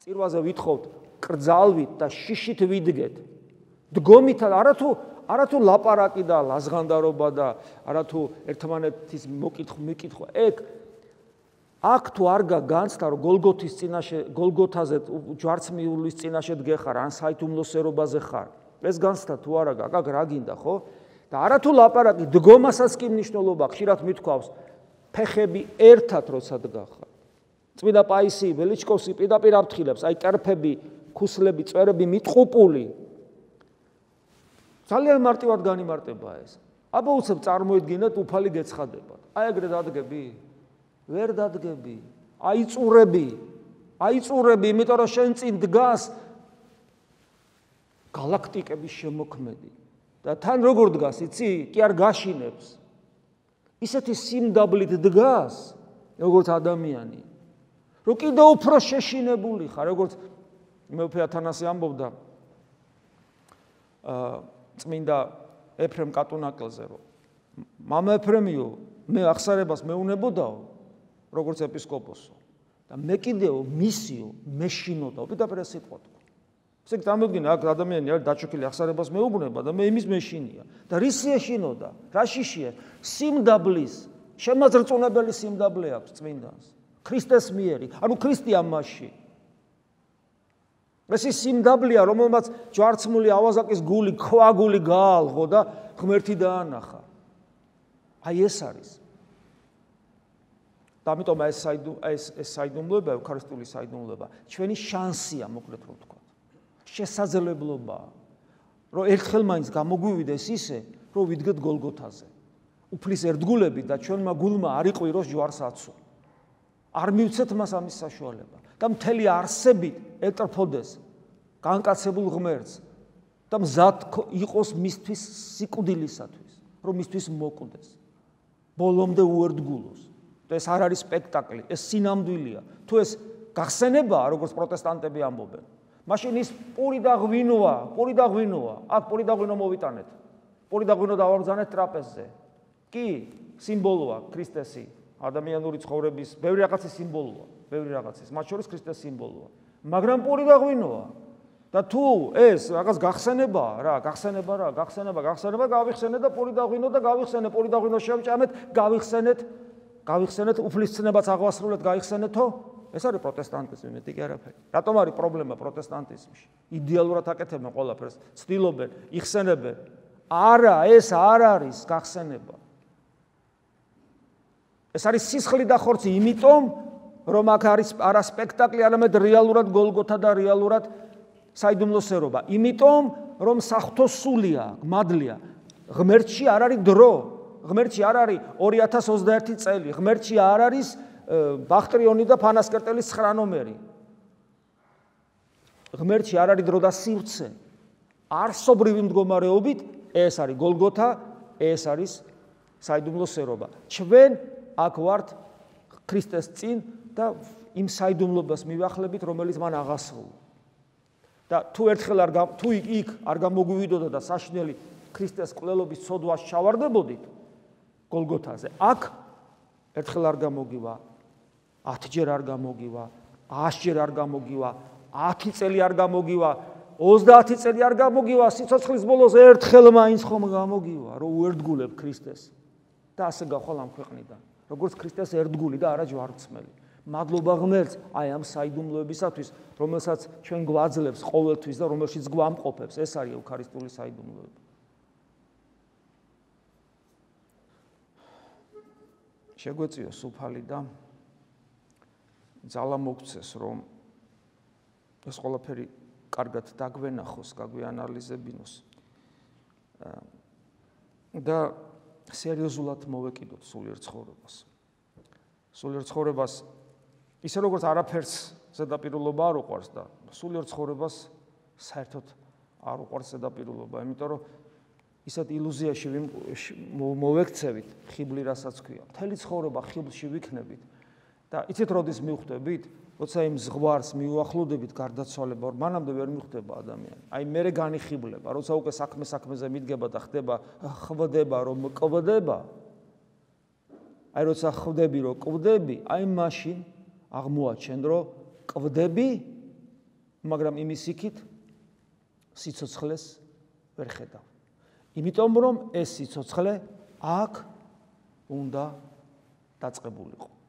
წირვაზე ვითხოვთ კრძალვით და შიშით ვიდგეთ. დგომით არათუ არათუ ლაპარაკი და ლაზღანდარობა და არათუ ერთმანეთის მოკითხ მიკითხვა. ეგ აქ თუ არ გაგანცდა რომ გოლგოთის წინაშე გოლგოთაზე ჯვარცმიულის წინაშე დგეხარ ან საითუმლოსერობაზე ხარ. ეს განცდა თუ არა გაგ აქ რა გინდა ხო? და არათუ ლაპარაკი დგომასაც კი მნიშვნელობა ხშირად მithქვავს ფეხები ერთად როცა დგახარ. წმინდა პაისი ველიჩკოვსი პირდაპირ აფრთხილებს. აი კერფები ქუსლები წვერები მიტყუპული. ძალიან მარტივად განიმარტება ეს. აბა უცებ წარმოედგინეთ უფალი გეცხადებათ აი ეგრე დადგები. ვერ დადგები. აი წურები აი წურები იმიტომ რომ შენ წინ დგას. galaktikების შემოქმედი. და თან როგორ დგას? იცი კი არ გაშინებს. ისეთი სიმდაბლით დგას როგორც ადამიანი რომ კიდე უფრო შეშინებული ხარ. როგორც მეფე ათანასე ამბობდა აა წმინდა ეფრემ კატუნაკელზე რომ მამა ეფრემიო მე ახსარებას მეუნებოდაო როგორც ეპისკოპოსო და მე კიდეო მისიო მეშინოდაო. პიტაპერა სიტყვა თქვა ესე იგი დამოგინა აქ ადამიანი არის დაჩოქილი ახსარებას მეუბნება და მე იმის მეშინია. და რის ეშინოდა? რა შიშია? სიმდაბლის შემაძრწუნებელი სიმდაბლე აქვს წმინდანს ქრისტეს მიერი, ანუ ქრისტიან მასში. ეს ის სიმდაბლეა, რომელმაც ჯვარცმული ავაზაკის გული, ქვაგული გაალღო და ღმერთი დაანახა. აი ეს არის. და ამიტომ ეს ეს ეს საიდუმლოება, ევქარისტიული საიდუმლოება, ჩვენი შანსია, მოკლედ რომ ვთქვა. შესაძლებლობა, რომ ერთხელ მაინც გამოგვივიდეს ისე, რომ ვიდგეთ გოლგოთაზე. უფლის ერთგულები და ჩვენმა გულმა არ იყვიროს ჯვარსაცო. არ მივცეთ მას ამის საშუალება და მთელი არსებით ეტრფოდეს განკაცებულ ღმერთს და მზად იყოს მისთვის სიკვდილისათვის რომ მისთვის მოკვდეს. ბოლომდე უერთგულოს და ეს არ არის სპექტაკლი ეს სინამდვილეა. თუ ეს გახსენებაა როგორც პროტესტანტები ამბობენ მაშინ ის პური და ღვინოა პური და ღვინოა აქ პური და ღვინო მოვიტანეთ პური და ღვინო დავაბრძანეთ ტრაპეზზე. კი სიმბოლოა ქრისტესი ადამიანური ცხოვრების ბევრი რაღაცის სიმბოლოა, ბევრი რაღაცის, მათ შორის ქრისტეს სიმბოლოა. მაგრამ პური გაღვინოა. და თუ ეს რაღაც გახსენებაა რა, გახსენება რა, გახსენება, გახსენება, გავიხსენე და პური დაღვინო და გავიხსენე, პური დაღვინო შევჭამეთ, გავიხსენეთ, გავიხსენეთ უფლისწინებაც აღვასრულეთ, გაიხსენეთო? ეს არის პროტესტანტიზმი, მეტი კი არაფერი. რატომ არის პრობლემა პროტესტანტიზმში? იდეალურად აკეთებენ ყველაფერს, ცდილობენ, იხსენებენ. არა, ეს არ არის გახსენება. ეს არის სისხლი და ხორცი, იმიტომ რომ აქ არის არა სპექტაკლი, არამედ რეალურად გოლგოთა და რეალურად საიდუმლოსერობა. იმიტომ რომ საფრთხო სულია, მადლია. ღმერთში არ არის დრო. ღმერთში არ არის 2021 წელი. ღმერთში არ არის ბახტრიონი და ფანასკერტელის 9 ნომერი. ღმერთში არ არის დრო და სივრცე. არსობრივი მდგომარეობით ეს არის გოლგოთა, ეს არის საიდუმლოსერობა. ჩვენ აქ ვართ ქრისტეს წინ და იმ საიდუმლობას მივახლებით, რომელიც მან აღასრულა. და თუ ერთხელ არ თუ იქ არ გამოგვივიდოდა და საშნელი ქრისტეს კვლელობის ცოდვას ჩავარდებოდით გოლგოთაზე, აქ ერთხელ არ გამოგივა, 10 ჯერ არ გამოგივა, 100 ჯერ არ გამოგივა, 10 წელი არ გამოგივა, 30 წელი არ გამოგივა, სიცოცხლის ბოლოს ერთხელ მაინც ხომ გამოგივა, რომ უერთგულებ ქრისტეს და ასე გახვალ ამ ქვეყნიდან. როგორც ქრისტეს ერთგული და არა ჯვარცმელი. მადლობა ღმერთს აი ამ საიდუმლოებისათვის, რომელსაც ჩვენ გვაძლევს ყოველთვის და რომელშიც გვამყოფებს. ეს არის ევქარისტიული საიდუმლოება. შეგვეციო სუფალი და ძალა მოგცეს, რომ ეს ყველაფერი კარგად დაგვენახოს, გაგვეანალიზებინოს. და სერიოზულად მოვეკიდოთ სულიერ ცხოვრებას. სულიერ ცხოვრებას ისე როგორც არაფერს ზედაპირულობა არ უყვარს და სულიერ ცხოვრებას საერთოდ არ უყვარს ზედაპირულობა, იმიტომ რომ ისეთ ილუზიაში მოვექცევით ხიბლი რასაც ქვია. მთელი ცხოვრება ხიბლში ვიქნებით და იცით როდის მივხვდებით? როცა იმ ზღვარს მიუახლოვდებით გარდაცვალება, მანამდე ვერ მიხვდება ადამიანი. აი მე განიხიბლება, როცა უკვე საქმე საქმეზე მიდგება და ხდება ხვდება რომ კვდება. აი როცა ხვდები რომ კვდები, აი მაშინ აღმოაჩენ რომ კვდები მაგრამ იმის იქით სიცოცხლეს ვერ ხედავ. იმიტომ რომ ეს სიცოცხლე აქ უნდა დაწყებულიყო.